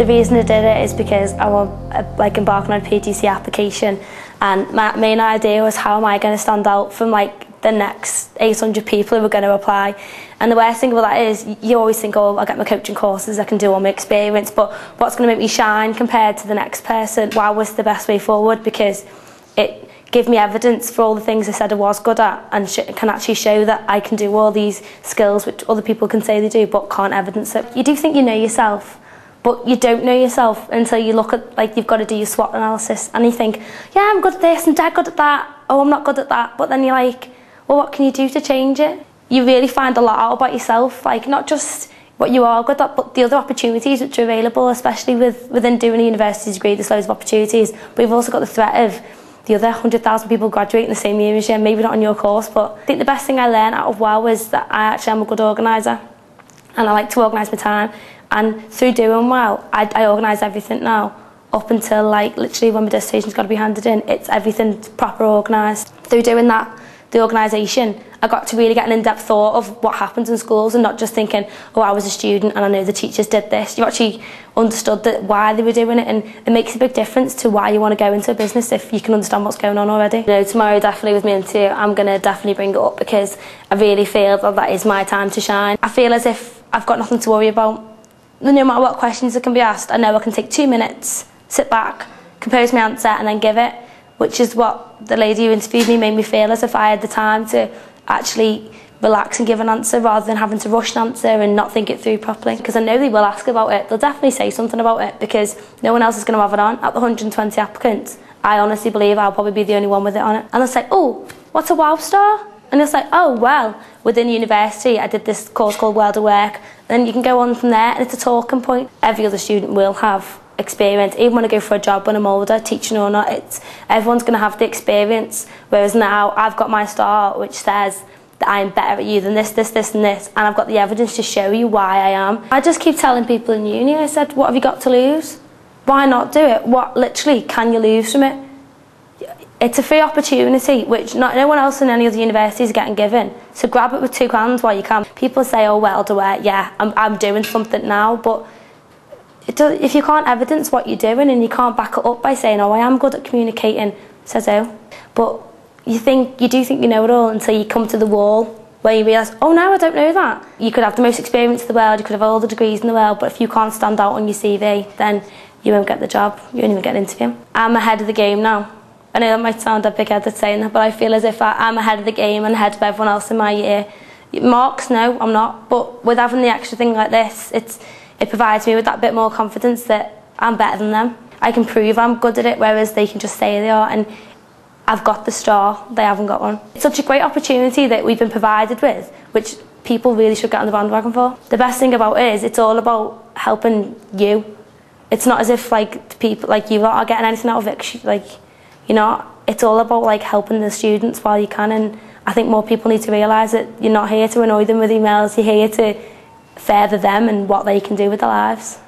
The reason I did it is because I want uh, like embarking on a PGCE application and my main idea was how am I going to stand out from like the next 800 people who are going to apply. And the worst thing about that is you always think, oh, I'll get my coaching courses, I can do all my experience, but what's going to make me shine compared to the next person? WOW was the best way forward? Because it gave me evidence for all the things I said I was good at and can actually show that I can do all these skills which other people can say they do but can't evidence it. You do think you know yourself but you don't know yourself until you look at like you've got to do your SWOT analysis and you think yeah I'm good at this and dead good at that oh I'm not good at that but then you're like well, what can you do to change it? You really find a lot out about yourself, like not just what you are good at, but the other opportunities which are available, especially with within doing a university degree, there's loads of opportunities. But we've also got the threat of the other 100,000 people graduating the same year as you, maybe not on your course, but I think the best thing I learned out of WOW was that I actually am a good organiser and I like to organise my time. And through doing WOW, I, I organise everything now up until like literally when my dissertation's got to be handed in, it's everything proper organised. Through doing that, the organisation, I got to really get an in-depth thought of what happens in schools and not just thinking, oh, I was a student and I know the teachers did this. You actually understood that why they were doing it and it makes a big difference to why you want to go into a business if you can understand what's going on already. You know, tomorrow definitely with me and into I'm going to definitely bring it up because I really feel that that is my time to shine. I feel as if I've got nothing to worry about. No matter what questions that can be asked, I know I can take two minutes, sit back, compose my answer and then give it which is what the lady who interviewed me made me feel as if I had the time to actually relax and give an answer rather than having to rush an answer and not think it through properly. Because I know they will ask about it. They'll definitely say something about it because no one else is going to have it on. At the 120 applicants, I honestly believe I'll probably be the only one with it on it. And they'll say, oh, what's a WOW star? And it's like, oh, well, within university, I did this course called World of Work. Then you can go on from there and it's a talking point. Every other student will have experience. Even when I go for a job when I'm older, teaching or not, it's everyone's going to have the experience. Whereas now I've got my star which says that I'm better at you than this, this, this and this and I've got the evidence to show you why I am. I just keep telling people in uni, I said, what have you got to lose? Why not do it? What literally can you lose from it? It's a free opportunity which not, no one else in any other university is getting given. So grab it with two hands while you can. People say, oh well, do it. Yeah, I'm, I'm doing something now, but does, if you can't evidence what you're doing and you can't back it up by saying, oh, I am good at communicating, says who? But you think you do think you know it all until you come to the wall where you realise, oh no, I don't know that. You could have the most experience in the world, you could have all the degrees in the world, but if you can't stand out on your CV, then you won't get the job, you won't even get an interview. I'm ahead of the game now. I know that might sound a big-headed saying that, but I feel as if I, I'm ahead of the game and ahead of everyone else in my year. Marks, no, I'm not, but with having the extra thing like this, it's it provides me with that bit more confidence that I'm better than them. I can prove I'm good at it, whereas they can just say they are. And I've got the star, they haven't got one. It's such a great opportunity that we've been provided with, which people really should get on the bandwagon for. The best thing about it is it's all about helping you. It's not as if like people like you are getting anything out of it. Like, you know, it's all about like helping the students while you can. And I think more people need to realise that you're not here to annoy them with emails. You're here to further them and what they can do with their lives.